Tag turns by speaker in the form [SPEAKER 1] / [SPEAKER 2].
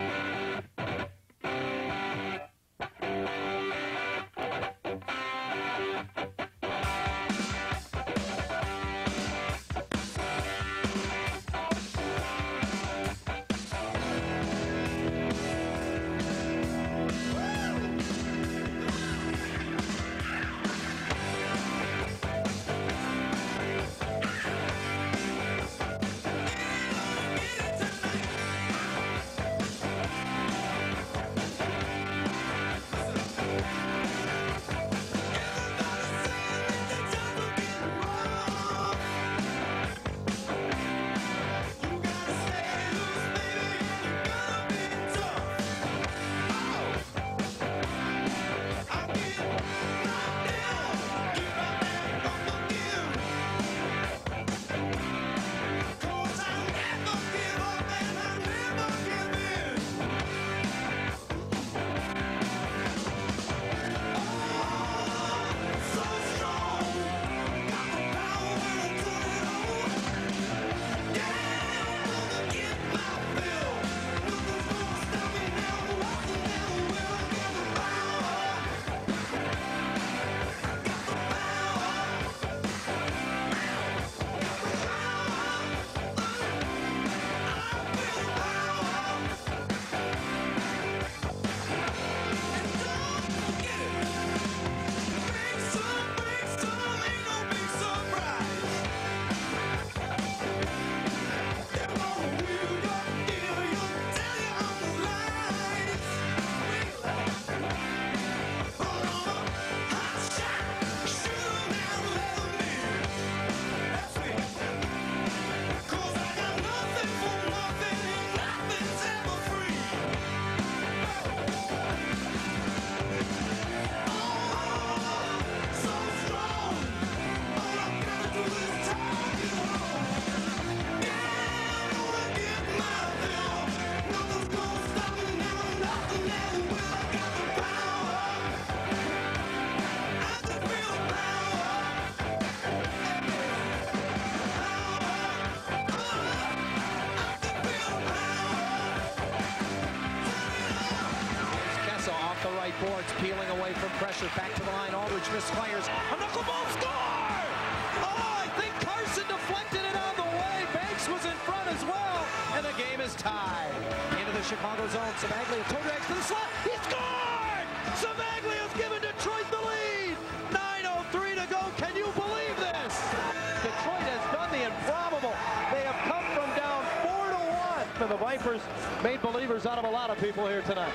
[SPEAKER 1] you boards, peeling away from pressure. Back to the line. Aldridge misfires. A knuckleball score! Oh, I think Carson deflected it of the way. Banks was in front as well. And the game is tied. Into the Chicago zone. Ciavaglia toe drags to the slot. He scored! Ciavaglia's given Detroit the lead. 9.03 to go. Can you believe this? Detroit has done the improbable. They have come from down 4 to 1. And the Vipers made believers out of a lot of people here tonight.